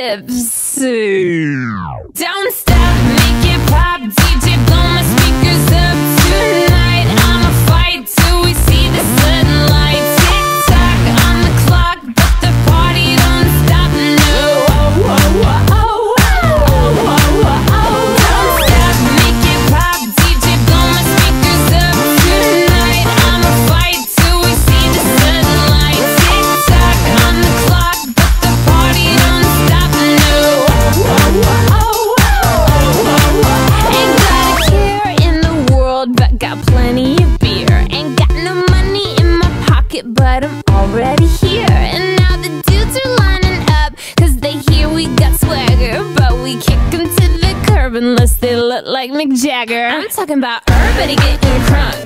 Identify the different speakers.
Speaker 1: Bit got plenty of beer. Ain't got no money in my pocket, but I'm already here. And now the dudes are lining up, cause they hear we got swagger. But we kick 'em to the curb unless they look like Mick Jagger. I'm talking about everybody getting crunk,